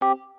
you